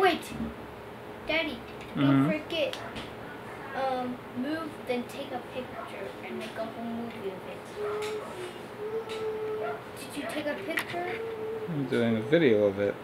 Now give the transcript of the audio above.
Wait, Daddy, don't mm -hmm. forget. Um, move, then take a picture and make a whole movie of it. Did you take a picture? I'm doing a video of it.